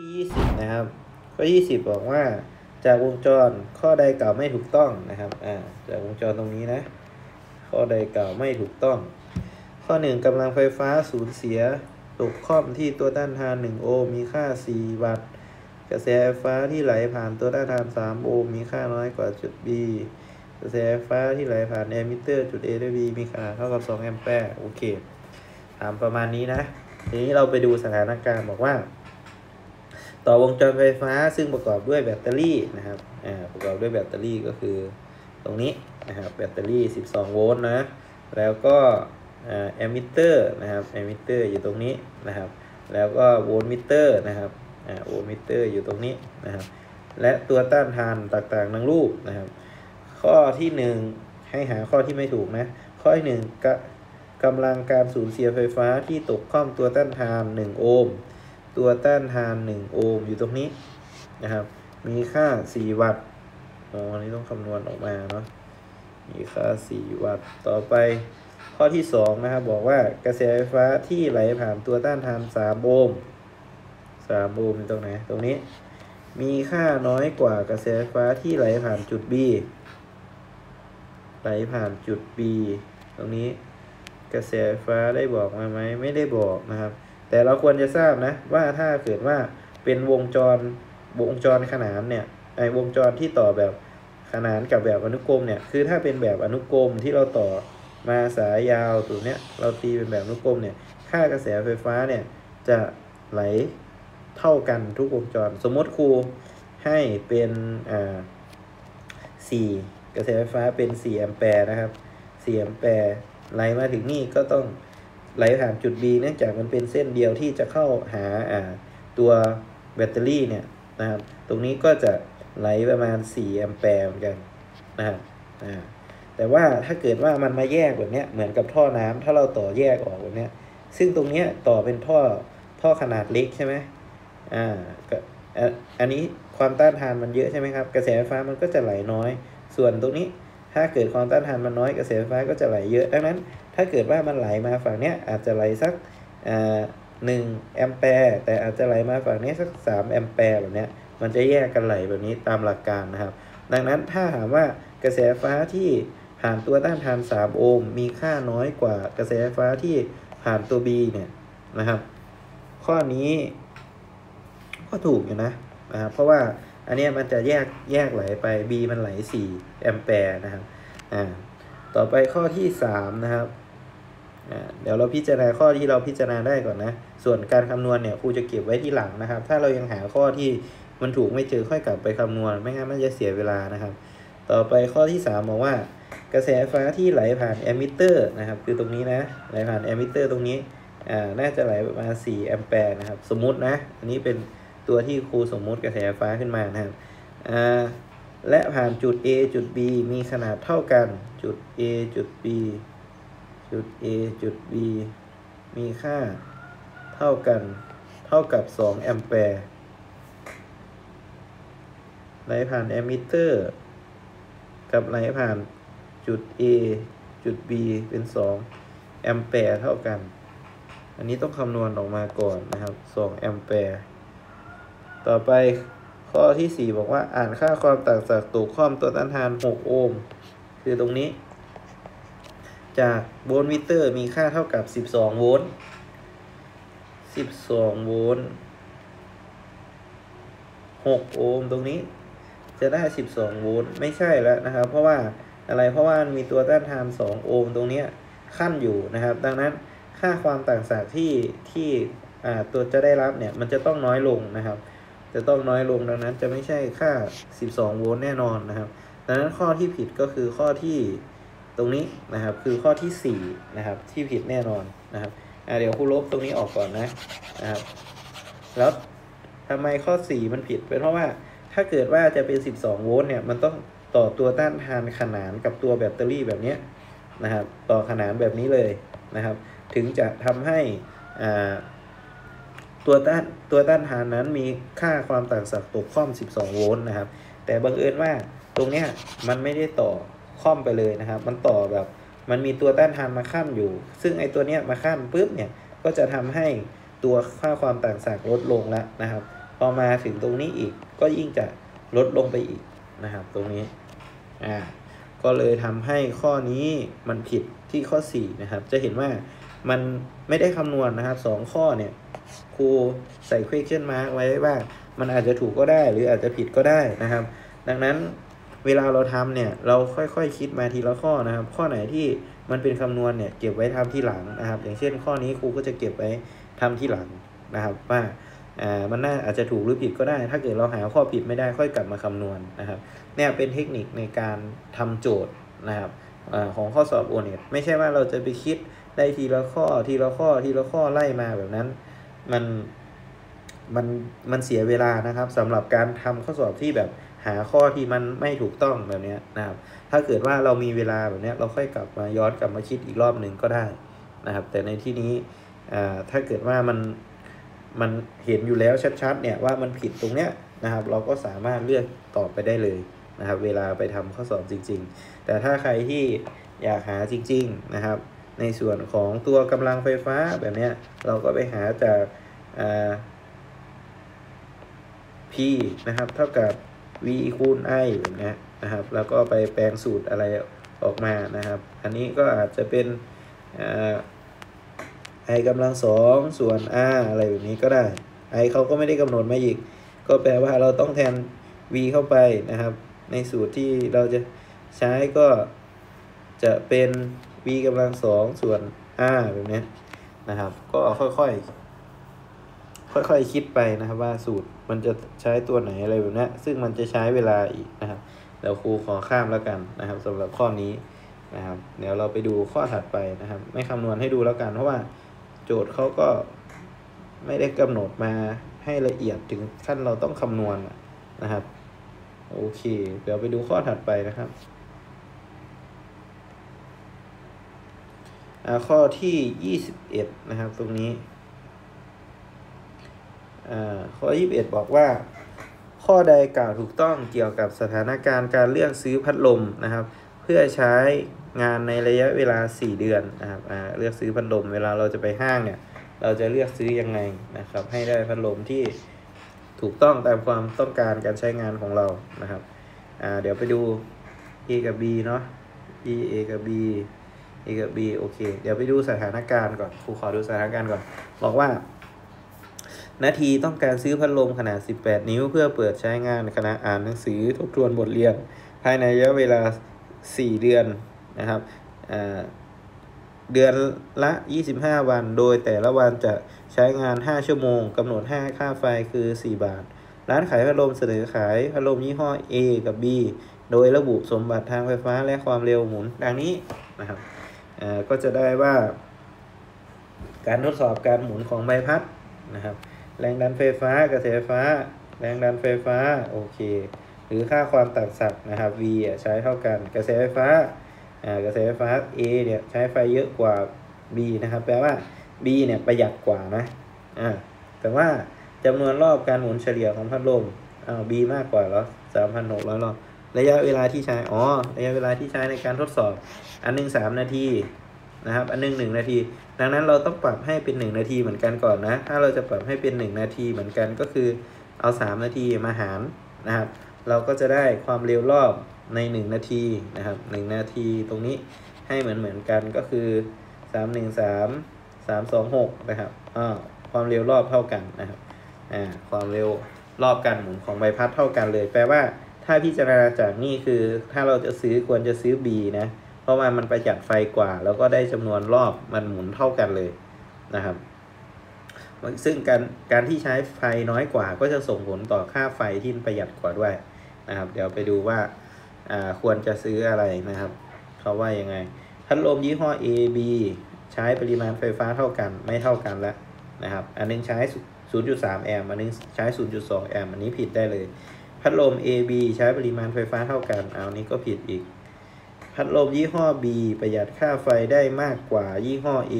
ที่ 20 นะครับ ข้อ 20 บอกว่าจากวงจรข้อใดกล่าวไม่ถูกต้องนะครับอ่าจากวงจรตรงนี้นะ ข้อใดกล่าวไม่ถูกต้อง ข้อ 1กำลังไฟฟ้าสูญเสียตกค่อมที่ตัวต้านทาน 1 โอห์มมีค่า 4 วัตต์กระแสไฟฟ้าที่ไหลผ่านตัวต้านทาน 3 โอห์มมีค่าน้อยกว่าจุด B กระแสไฟฟ้าที่ไหลผ่านแอมมิเตอร์จุด A ด้วย B มีขนาดเท่ากับ 2 แอมแปร์โอเคถามประมาณนี้นะ ทีนี้เราไปดูสถานการณ์บอกว่า ต่อวงจรไฟฟ้าซึ่งประกอบด้วยแบตเตอรี่นะครับอ่าประกอบด้วยแบตเตอรี่ก็คือตรงนี้นะครับแบตเตอรี่ 12 โวลต์นะแล้วก็แอมมิเตอร์นะครับแอมมิเตอร์อยู่ตรงนี้นะครับแล้วก็โวลต์มิเตอร์นะครับโวลต์มิเตอร์อยู่ตรงนี้นะครับและตัวต้านทานต่างๆทั้งรูปนะครับ ข้อที่หนึ่งให้หาข้อที่ไม่ถูกนะข้อที่หนึ่งกกำลังการสูญเสียไฟฟ้าที่ตกข้อมตัวต้านทาน 1 โอห์ม ตัวต้านทาน 1 โอห์มอยู่ตรงนี้นะครับ มีค่า 4 วัตต์อ๋ออันนี้ต้องคำนวณออกมาเนาะมีค่า 4 วัตต์ต่อไปข้อที่ 2 นะครับ บอกว่ากระแสไฟฟ้าที่ไหลผ่านตัวต้านทาน 3 โอห์ม3โอห์มอยู่ตรงไหน ตรงนี้ มีค่าน้อยกว่ากระแสไฟฟ้าที่ไหลผ่านจุด B ไหลผ่านจุด B ตรงนี้กระแสไฟฟ้าได้บอกมาไหมไม่ได้บอกนะครับ แต่เราควรจะทราบนะว่าถ้าเกิดว่าเป็นวงจรวงจรขนานเนี่ยไอวงจรที่ต่อแบบขนานกับแบบอนุกรมเนี่ยคือถ้าเป็นแบบอนุกรมที่เราต่อมาสายยาวตัวเนี้ยเราตีเป็นแบบอนุกรมเนี่ยค่ากระแสไฟฟ้าเนี่ยจะไหลเท่ากันทุกวงจร สมมติครูให้เป็นอ่าสี่กระแสไฟฟ้าเป็น 4 แอมแปร์นะครับ 4 แอมแปร์ไหลมาถึงนี่ก็ต้อง ไหลผ่านจุด B เนื่องจากมันเป็นเส้นเดียวที่จะเข้าหาาตัวแบตเตอรี่เนี่ยนะครับตรงนี้ก็จะไหลประมาณ 4 แอมแปร์เหมือนกันนะครับแต่ว่าถ้าเกิดว่ามันมาแยกแบบนี้เหมือนกับท่อน้ำถ้าเราต่อแยกออกแบบนี้ซึ่งตรงเนี้ยต่อเป็นท่อท่อขนาดเล็กใช่ไหมอ่าอันนี้ความต้านทานมันเยอะใช่ไหมครับ กระแสไฟฟ้ามันก็จะไหลน้อย ส่วนตรงนี้ ถ้าเกิดความต้านทานมันน้อยกระแสไฟฟ้าก็จะไหลเยอะ ดังนั้น ถ้าเกิดว่ามันไหลมาฝั่งเนี้ยอาจจะไหลสักหนึ่งแอมแปร์แต่อาจจะไหลมาฝั่งนี้สักสามแอมแปร์แบบเนี้ยมันจะแยกกันไหลแบบนี้ตามหลักการนะครับ ดังนั้นถ้าถามว่ากระแสไฟฟ้าที่ผ่านตัวต้านทาน 3 โอห์มมีค่าน้อยกว่ากระแสไฟฟ้าที่ผ่านตัว B เนี่ยนะครับ ข้อนี้ก็ถูกอยู่นะนะครับเพราะว่า อันนี้มันจะแยกแยกไหลไป B มันไหล 4 แอมแปร์นะครับอ่าต่อไปข้อที่ 3 นะครับอ่าเดี๋ยวเราพิจารณาข้อที่เราพิจารณาได้ก่อนนะ ส่วนการคำนวณเนี่ยครูจะเก็บไว้ที่หลังนะครับ ถ้าเรายังหาข้อที่มันถูกไม่เจอค่อยกลับไปคำนวณ ไม่งั้นมันจะเสียเวลานะครับ ต่อไปข้อที่ 3 บอกว่ากระแสไฟฟ้าที่ไหลผ่านแอมมิเตอร์นะครับคือตรงนี้นะไหลผ่านแอมมิเตอร์ตรงนี้อ่าน่าจะไหลประมาณ4แอมแปร์นะครับ สมมตินะ อันนี้เป็น ตัวที่ครูสมมุติกระแสไฟฟ้าขึ้นมานะครับและผ่านจุด A จุด B มีขนาดเท่ากัน จุด A จุด B จุด A จุด B มีค่าเท่ากัน เท่ากับ 2 แอมแปร์ไหลผ่านแอมมิเตอร์ กับไหลผ่านจุด A จุด B เป็น 2 แอมแปร์เท่ากัน อันนี้ต้องคำนวณออกมาก่อนนะครับ 2 แอมแปร์ ต่อไปข้อที่ 4 บอกว่าอ่านค่าความต่างศักย์ตกคร่อมตัวต้านทาน 6 โอห์ม คือตรงนี้ จากโวลต์มิเตอร์มีค่าเท่ากับ 12 โวลต์ 12 โวลต์ 6 โอห์มตรงนี้จะได้ 12 โวลต์ไม่ใช่แล้วนะครับ เพราะว่าอะไรเพราะว่ามีตัวต้านทาน 2 โอห์มตรงนี้ขั้นอยู่นะครับ ดังนั้นค่าความต่างจากที่ที่ตัวจะได้รับเนี่ยมันจะต้องน้อยลงนะครับ จะต้องน้อยลงดังนั้นจะไม่ใช่ค่า 12 โวลต์แน่นอนนะครับ ดังนั้นข้อที่ผิดก็คือข้อที่ตรงนี้นะครับ คือข้อที่4นะครับที่ผิดแน่นอนนะครับเดี๋ยวครูลบตรงนี้ออกก่อนนะนะครับ แล้วทำไมข้อ 4 มันผิด เป็นเพราะว่าถ้าเกิดว่าจะเป็น 12 โวลต์เนี่ย มันต้องต่อตัวต้านทานขนานกับตัวแบตเตอรี่แบบนี้นะครับ ต่อขนานแบบนี้เลยนะครับ ถึงจะทำให้อ่า ตัวต้านตัวต้านทานนั้นมีค่าความต่างศักย์ตกค่อม 12 โวลต์นะครับ แต่บังเอิญว่าตรงเนี้ยมันไม่ได้ต่อค่อมไปเลยนะครับ มันต่อแบบมันมีตัวต้านทานมาขั้นอยู่ ซึ่งไอตัวเนี้ยมาขั้นปุ๊บเนี่ยก็จะทำให้ตัวค่าความต่างศักย์ลดลงแล้วนะครับ พอมาถึงตรงนี้อีกก็ยิ่งจะลดลงไปอีกนะครับ ตรงนี้อ่าก็เลยทำให้ข้อนี้มันผิดที่ข้อ4นะครับ จะเห็นว่ามันไม่ได้คำนวณนะครับสองข้อเนี่ย ครูใส่ question mark ไว้ว่ามันอาจจะถูกก็ได้ หรืออาจจะผิดก็ได้นะครับ ดังนั้นเวลาเราทำเนี่ยเราค่อยๆคคิดมาทีละข้อนะครับ ข้อไหนที่มันเป็นคำนวณเนี่ยเก็บไว้ทำที่หลังนะครับ อย่างเช่นข้อนี้ครูก็จะเก็บไว้ทำที่หลังนะครับ ว่าอ่ามันน่าอาจจะถูกหรือผิดก็ได้ ถ้าเกิดเราหาข้อผิดไม่ได้ค่อยกลับมาคำนวณนะครับ เนี่ยเป็นเทคนิคในการทำโจทย์นะครับอของข้อสอบโอเน็ตไม่ใช่ว่าเราจะไปคิดได้ทีละข้อทีละข้อทีละข้อไล่มาแบบนั้น มันมันมันเสียเวลานะครับสำหรับการทำข้อสอบที่แบบหาข้อที่มันไม่ถูกต้องแบบนี้นะครับ ถ้าเกิดว่าเรามีเวลาแบบนี้เราค่อยกลับมาย้อนกลับมาคิดอีกรอบหนึ่งก็ได้นะครับ แต่ในที่นี้ถ้าเกิดว่ามันมันเห็นอยู่แล้วชัดๆเนี่ยว่ามันผิดตรงเนี้ยนะครับ เราก็สามารถเลือกตอบไปได้เลยนะครับ เวลาไปทำข้อสอบจริง ๆ แต่ถ้าใครที่อยากหาจริง ๆนะครับ ในส่วนของตัวกำลังไฟฟ้าแบบนี้เราก็ไปหาจาก P นะครับ เท่ากับ v คูณ i แบบนี้ยนะครับ แล้วก็ไปแปลงสูตรอะไรออกมานะครับ อันนี้ก็อาจจะเป็น i กำลังสองส่วน r อะไรแบบนี้ก็ได้ i เขาก็ไม่ได้กำหนดมาอีก ก็แปลว่าเราต้องแทน v เข้าไปนะครับ ในสูตรที่เราจะใช้ก็จะเป็น v กำลังสองส่วน r แบบนี้นะครับ ก็ค่อยๆค่อยๆคิดไปนะครับว่าสูตรมันจะใช้ตัวไหนอะไรแบบนี้ซึ่งมันจะใช้เวลาอีกนะครับเดี๋ยวครูขอข้ามแล้วกันนะครับสำหรับข้อนี้นะครับ เดี๋ยวเราไปดูข้อถัดไปนะครับ ไม่คำนวณให้ดูแล้วกัน เพราะว่าโจทย์เขาก็ไม่ได้กำหนดมาให้ละเอียดถึงขั้นเราต้องคำนวณนะครับ โอเค เดี๋ยวไปดูข้อถัดไปนะครับ ข้อที่ 21 นะครับ ตรงนี้ข้อ 21 บอกว่า ข้อใดกล่าวถูกต้องเกี่ยวกับสถานการณ์การเลือกซื้อพัดลมนะครับ เพื่อใช้งานในระยะเวลา 4 เดือนนะครับเลือกซื้อพัดลม เวลาเราจะไปห้างเนี่ย เราจะเลือกซื้อยังไงนะครับ ให้ได้พัดลมที่ถูกต้องตามความต้องการการใช้งานของเรานะครับเดี๋ยวไปดู A กับ B เนาะ E A กับ B A กับ B โอเค เดี๋ยวไปดูสถานการณ์ก่อนครูขอดูสถานการณ์ก่อน บอกว่า นาทีต้องการซื้อพัดลมขนาด 18 นิ้ว เพื่อเปิดใช้งานขณะอ่านหนังสือทบทวนบทเรียน ภายในระยะเวลา 4 เดือนนะครับเดือนละ 25 วัน โดยแต่ละวันจะใช้งาน 5 ชั่วโมงกำหนด 5 ค่าไฟคือ 4 บาท ร้านขายพัดลมเสนอขายพัดลมยี่ห้อ A กับ B โดยระบุสมบัติทางไฟฟ้าและความเร็วหมุนดังนี้นะครับ ก็จะได้ว่า การทดสอบการหมุนของใบพัดนะครับ แรงดันไฟฟ้ากระแสไฟฟ้า แรงดันไฟฟ้าโอเค หรือค่าความต่างศักย์นะครับ V ใช้เท่ากันกระแสไฟฟ้ากระแสไฟฟ้า A เนี่ยใช้ไฟเยอะกว่า B นะครับ แปลว่า B เนี่ยประหยัดกว่านะอ่าแต่ว่าจำนวนรอบการหมุนเฉลี่ยของพัดลมอ้าว B มากกว่าแล้วสามพันหกร้อยรอบ ระยะเวลาที่ใช้ อ๋อ ระยะเวลาที่ใช้ในการทดสอบ อันหนึ่งสามนาทีนะครับ อันหนึ่งหนึ่งนาที ดังนั้นเราต้องปรับให้เป็นหนึ่งนาทีเหมือนกันก่อนนะ ถ้าเราจะปรับให้เป็นหนึ่งนาทีเหมือนกันก็คือเอาสามนาทีมาหารนะครับ เราก็จะได้ความเร็วรอบในหนึ่งนาทีนะครับหนึ่งนาทีตรงนี้ให้เหมือนเหมือนกันก็คือสามหนึ่งสามสามสองหกนะครับอ่าความเร็วรอบเท่ากันนะครับอ่าความเร็วรอบการหมุนของใบพัดเท่ากันเลย แปลว่า ถ้าพิจารณาจากนี่คือถ้าเราจะซื้อควรจะซื้อ B นะ เพราะว่ามันประหยัดไฟกว่า แล้วก็ได้จำนวนรอบมันหมุนเท่ากันเลยนะครับ ซึ่งการการที่ใช้ไฟน้อยกว่า ก็จะส่งผลต่อค่าไฟที่ประหยัดกว่าด้วยนะครับ เดี๋ยวไปดูว่าควรจะซื้ออะไรนะครับเขาว่ายังไงพัดลมยี่ห้อ A B ใช้ปริมาณไฟฟ้าเท่ากันไม่เท่ากันแล้วนะครับ อันนึงใช้ 0.3 แอมป์อันนึงใช้ 0.2 แอมป์อันนี้ผิดได้เลย พัดลม AB ใช้ปริมาณไฟฟ้าเท่ากัน เอานี้ก็ผิดอีก พัดลมยี่ห้อ B ประหยัดค่าไฟได้มากกว่ายี่ห้อ A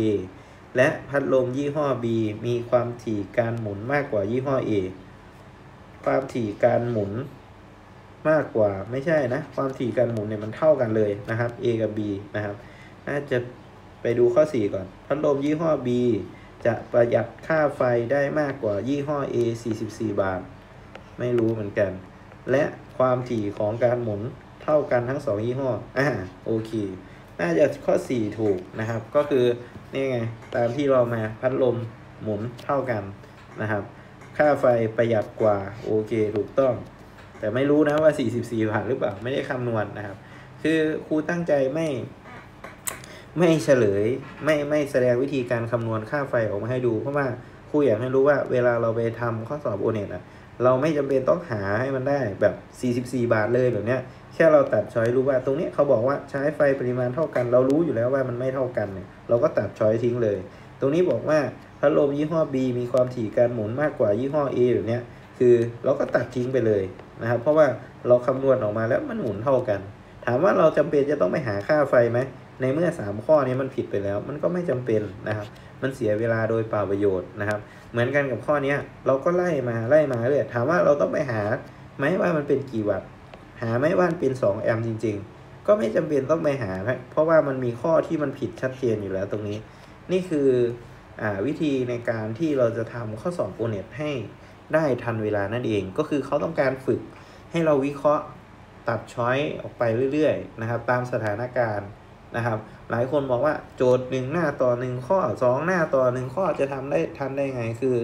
และพัดลมยี่ห้อ B มีความถี่การหมุนมากกว่ายี่ห้อ A ความถี่การหมุนมากกว่าไม่ใช่นะ ความถี่การหมุนเนี่ยมันเท่ากันเลยนะครับ A กับ B นะครับ น่าจะไปดูข้อ 4 ก่อน พัดลมยี่ห้อ B จะประหยัดค่าไฟได้มากกว่ายี่ห้อ A 44 บาท ไม่รู้เหมือนกัน และความถี่ของการหมุนเท่ากันทั้งสองยี่ห้ออ่าโอเค น่าจะข้อ 4 ถูกนะครับ ก็คือนี่ไง ตามที่เรามาพัดลมหมุนเท่ากันนะครับ ค่าไฟประหยัดกว่า โอเค ถูกต้อง แต่ไม่รู้นะว่า 44บาทหรือเปล่า ไม่ได้คำนวณนะครับ คือครูตั้งใจไม่ไม่เฉลยไม่ไม่แสดงวิธีการคำนวณค่าไฟออกมาให้ดู เพราะว่าครูอยากให้รู้ว่าเวลาเราไปทำข้อสอบโอเน็ตอะ เราไม่จำเป็นต้องหาให้มันได้แบบ 44 บาทเลยแบบเนี้ย แค่เราตัดช้อยรู้ว่าตรงนี้เขาบอกว่าใช้ไฟปริมาณเท่ากัน เรารู้อยู่แล้วว่ามันไม่เท่ากันเนี่ยเราก็ตัดช้อยทิ้งเลย ตรงนี้บอกว่าพัดลมยี่ห้อ B มีความถี่การหมุนมากกว่ายี่ห้อ A แบบเนี้ยคือเราก็ตัดทิ้งไปเลยนะครับ เพราะว่าเราคำนวณออกมาแล้วมันหมุนเท่ากัน ถามว่าเราจำเป็นจะต้องไปหาค่าไฟไหมในเมื่อ 3 ข้อนี้มันผิดไปแล้ว มันก็ไม่จำเป็นนะครับ มันเสียเวลาโดยเปล่าประโยชน์นะครับ เหมือนกันกับข้อเนี้ยเราก็ไล่มาไล่มาเลยถามว่าเราต้องไปหาไหมว่ามันเป็นกี่วัตต์หาไหมว่ามันเป็น 2 แอมป์จริง ๆ ก็ไม่จำเป็นต้องไปหาเพราะว่ามันมีข้อที่มันผิดชัดเจนอยู่แล้วตรงนี้ นี่คืออวิธีในการที่เราจะทำข้อสอบโอเน็ตให้ได้ทันเวลานั่นเองก็คือเขาต้องการฝึกให้เราวิเคราะห์ตัดช้อยออกไปเรื่อยๆนะครับ ตามสถานการณ์ นะครับ หลายคนบอกว่าโจทย์หนึ่งหน้าต่อหนึ่งข้อสองหน้าต่อหนึ่งข้อจะทำได้ทันได้ไงคือ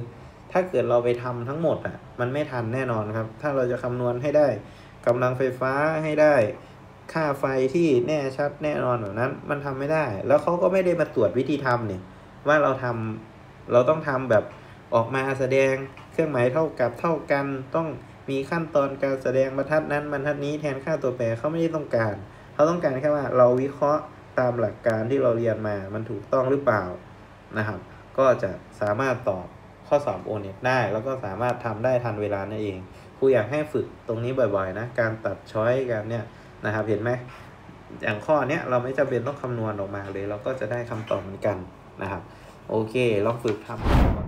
ถ้าเกิดเราไปทำทั้งหมดอะมันไม่ทันแน่นอนครับ ถ้าเราจะคำนวณให้ได้กำลังไฟฟ้าให้ได้ค่าไฟที่แน่ชัดแน่นอนแบบนั้น มันทำไม่ได้ แล้วเขาก็ไม่ได้มาตรวจวิธีทำเนี่ย ว่าเราทำเราต้องทำแบบออกมาแสดงเครื่องหมายเท่ากับเท่ากันต้องมีขั้นตอนการแสดงบรรทัดนั้นบรรทัดนี้แทนค่าตัวแปรเขาไม่ได้ต้องการ เขาต้องการแค่ว่าเราวิเคราะห์ ตามหลักการที่เราเรียนมามันถูกต้องหรือเปล่านะครับ ก็จะสามารถตอบข้อสอบโอเน็ตได้ แล้วก็สามารถทำได้ทันเวลานั่นเองครูอยากให้ฝึกตรงนี้บ่อยๆนะการตัดช้อยกันเนี่ยนะครับเห็นไหมอย่างข้อเนี้ยเราไม่จำเป็นต้องคำนวณออกมาเลย เราก็จะได้คำตอบเหมือนกันนะครับ โอเค ลองฝึกทำ